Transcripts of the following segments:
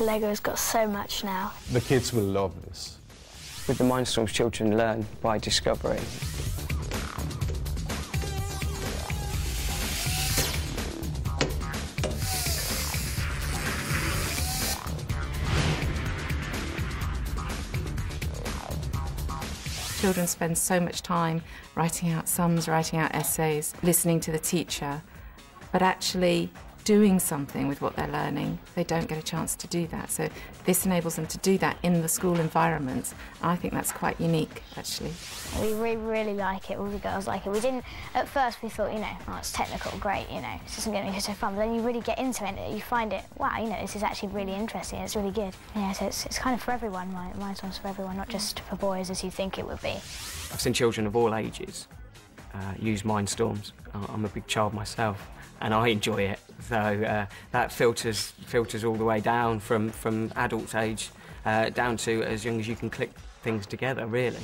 Lego's got so much now. The kids will love this. With the Mindstorms, children learn by discovering. Children spend so much time writing out sums, writing out essays, listening to the teacher, but actually doing something with what they're learning, they don't get a chance to do that. So this enables them to do that in the school environment. I think that's quite unique, actually. We really, really like it. All the girls like it. We didn't, at first we thought, you know, oh, it's technical, great, you know, this isn't going to be so fun. But then you really get into it and you find it, wow, you know, this is actually really interesting. It's really good. Yeah, so it's, it's kind of for everyone. Mindstorm's for everyone, not just for boys as you think it would be. I've seen children of all ages uh, use Mindstorms. I'm a big child myself and I enjoy it. So uh, that filters filters all the way down from from adult age uh, down to as young as you can click things together, really.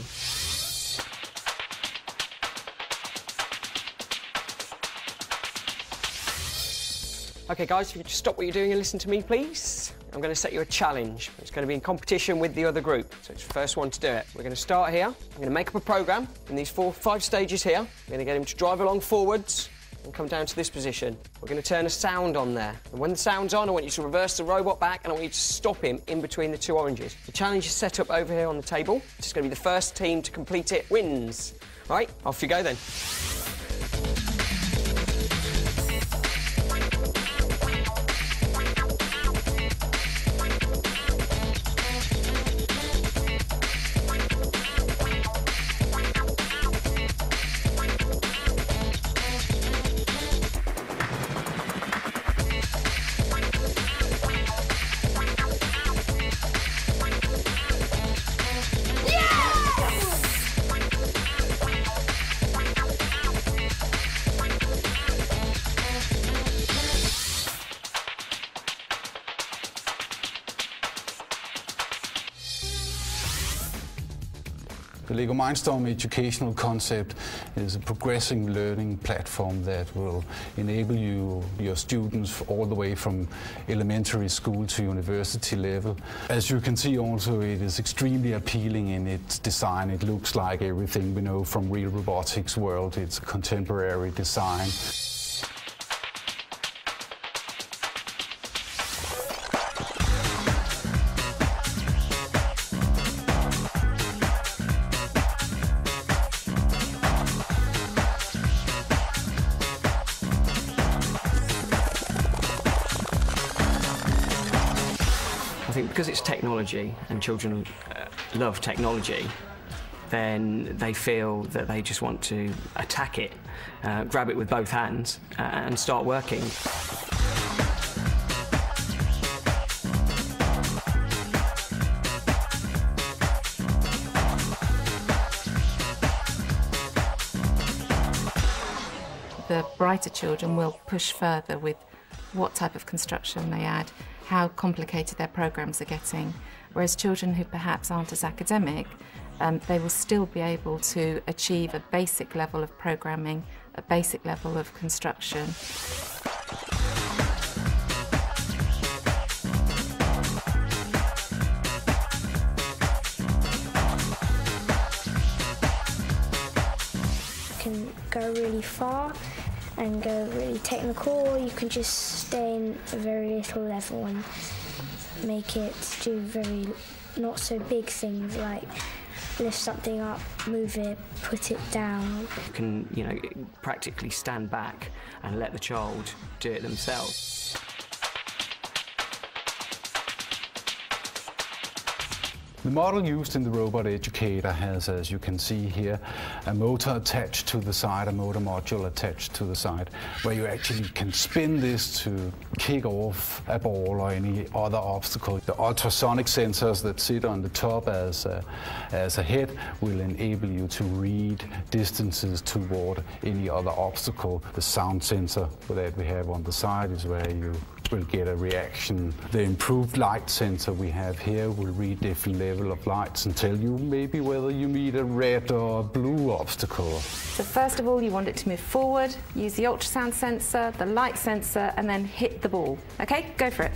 Okay, guys, if you just stop what you're doing and listen to me, please. I'm going to set you a challenge. It's going to be in competition with the other group. So it's the first one to do it. We're going to start here. I'm going to make up a programme in these four, five stages here. We're going to get him to drive along forwards and come down to this position. We're going to turn a sound on there. And when the sound's on, I want you to reverse the robot back and I want you to stop him in between the two oranges. The challenge is set up over here on the table. It's going to be the first team to complete it wins. Right, off you go then. The LEGO Mindstorm educational concept is a progressing learning platform that will enable you, your students, all the way from elementary school to university level. As you can see also, it is extremely appealing in its design. It looks like everything we know from real robotics world. It's a contemporary design. Think because it's technology and children uh, love technology, then they feel that they just want to attack it, uh, grab it with both hands, uh, and start working. The brighter children will push further with what type of construction they add, how complicated their programs are getting. Whereas children who perhaps aren't as academic, um, they will still be able to achieve a basic level of programming, a basic level of construction. can go really far and go really technical, or you can just stay in a very little level and make it do very not so big things like lift something up, move it, put it down. You can, you know, practically stand back and let the child do it themselves. The model used in the Robot Educator has, as you can see here, a motor attached to the side, a motor module attached to the side, where you actually can spin this to kick off a ball or any other obstacle. The ultrasonic sensors that sit on the top as a, as a head will enable you to read distances toward any other obstacle. The sound sensor that we have on the side is where you will get a reaction. The improved light sensor we have here will read different level of lights and tell you maybe whether you meet a red or a blue obstacle. So first of all, you want it to move forward, use the ultrasound sensor, the light sensor, and then hit the ball. Okay, go for it.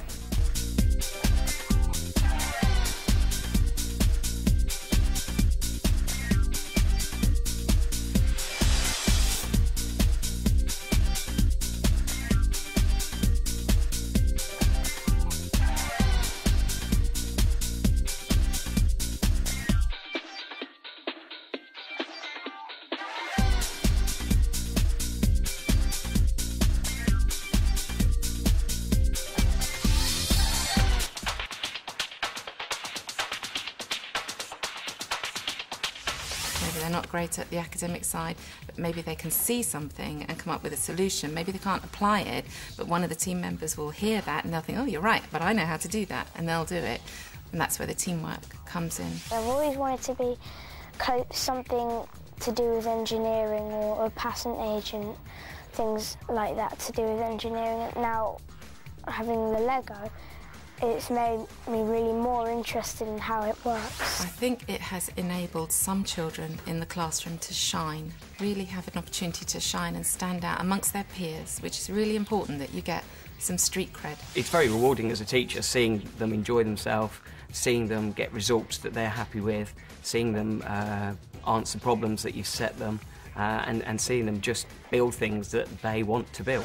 Not great at the academic side, but maybe they can see something and come up with a solution. Maybe they can't apply it, but one of the team members will hear that and they'll think, oh, you're right, but I know how to do that, and they'll do it. And that's where the teamwork comes in. I've always wanted to be something to do with engineering or a patent agent, things like that to do with engineering. Now, having the Lego, it's made me really more interested in how it works. I think it has enabled some children in the classroom to shine, really have an opportunity to shine and stand out amongst their peers, which is really important that you get some street cred. It's very rewarding as a teacher seeing them enjoy themselves, seeing them get results that they're happy with, seeing them uh, answer problems that you've set them, uh, and, and seeing them just build things that they want to build.